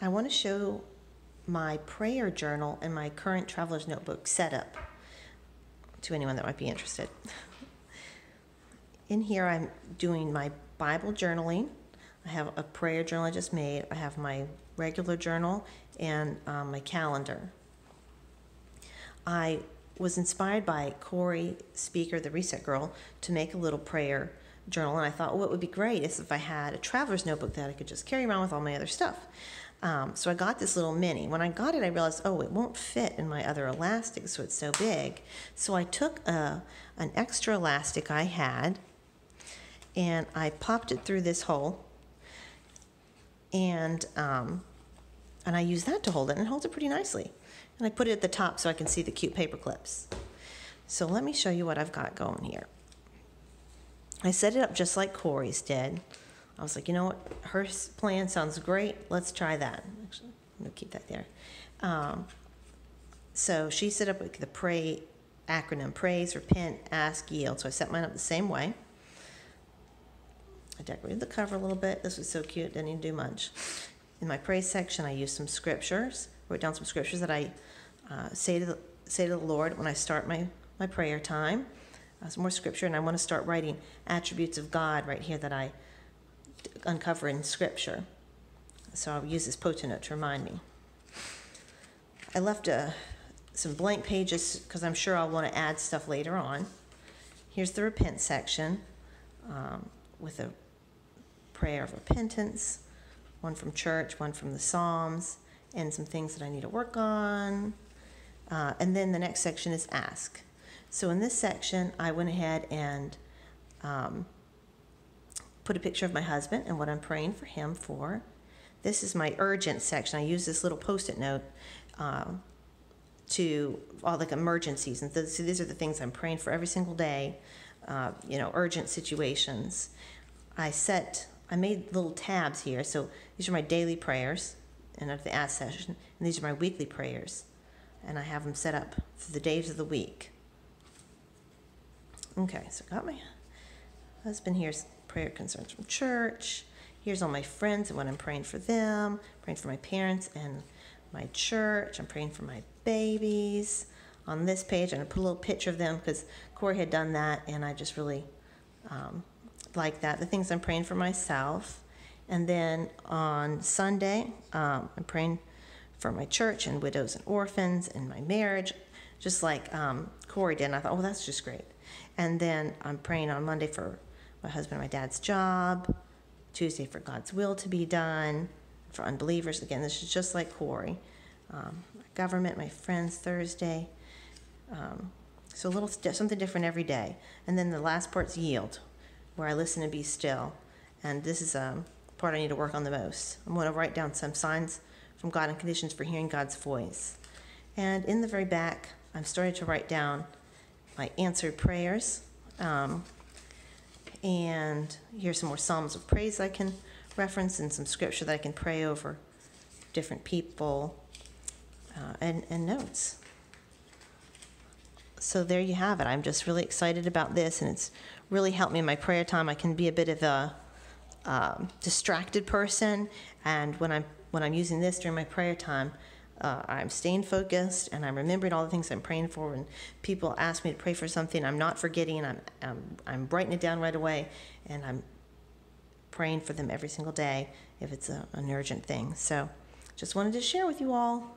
I want to show my prayer journal and my current traveler's notebook setup to anyone that might be interested. In here, I'm doing my Bible journaling. I have a prayer journal I just made. I have my regular journal and um, my calendar. I was inspired by Corey Speaker, the Reset Girl, to make a little prayer journal, and I thought, what would be great is if I had a traveler's notebook that I could just carry around with all my other stuff. Um, so I got this little mini. When I got it, I realized, oh, it won't fit in my other elastic, so it's so big. So I took a, an extra elastic I had, and I popped it through this hole, and um, and I use that to hold it, and it holds it pretty nicely. And I put it at the top so I can see the cute paper clips. So let me show you what I've got going here. I set it up just like Corey's did. I was like, you know what, her plan sounds great. Let's try that. Actually, I'm gonna keep that there. Um, so she set up the pray acronym: praise, repent, ask, yield. So I set mine up the same way. I decorated the cover a little bit. This was so cute. Didn't even do much. In my praise section, I used some scriptures. Wrote down some scriptures that I uh, say to the, say to the Lord when I start my my prayer time. Uh, more scripture, and I want to start writing attributes of God right here that I uncover in Scripture. So I'll use this post-it note to remind me. I left a, uh, some blank pages because I'm sure I'll want to add stuff later on. Here's the repent section um, with a prayer of repentance, one from church, one from the Psalms, and some things that I need to work on. Uh, and then the next section is ask. So in this section, I went ahead and um, put a picture of my husband and what I'm praying for him for. This is my urgent section. I use this little post-it note uh, to all like emergencies, and so these are the things I'm praying for every single day. Uh, you know, urgent situations. I set, I made little tabs here. So these are my daily prayers, and at the ask session, and these are my weekly prayers, and I have them set up for the days of the week. Okay, so I got my husband here's prayer concerns from church. Here's all my friends and what I'm praying for them, praying for my parents and my church. I'm praying for my babies. On this page, I'm gonna put a little picture of them because Corey had done that, and I just really um, like that. The things I'm praying for myself, and then on Sunday, um, I'm praying for my church and widows and orphans and my marriage, just like um, Corey did. And I thought, oh, that's just great. And then I'm praying on Monday for my husband and my dad's job, Tuesday for God's will to be done, for unbelievers. Again, this is just like Corey. Um, my government, my friends, Thursday. Um, so a little something different every day. And then the last part's yield, where I listen and be still. And this is a um, part I need to work on the most. I'm going to write down some signs from God and conditions for hearing God's voice. And in the very back, I'm starting to write down my answered prayers. Um, and here's some more Psalms of praise I can reference and some scripture that I can pray over different people uh, and, and notes. So there you have it. I'm just really excited about this, and it's really helped me in my prayer time. I can be a bit of a um, distracted person, and when I'm when I'm using this during my prayer time, uh, I'm staying focused and I'm remembering all the things I'm praying for. When people ask me to pray for something, I'm not forgetting. I'm, I'm, I'm writing it down right away and I'm praying for them every single day if it's a, an urgent thing. So just wanted to share with you all.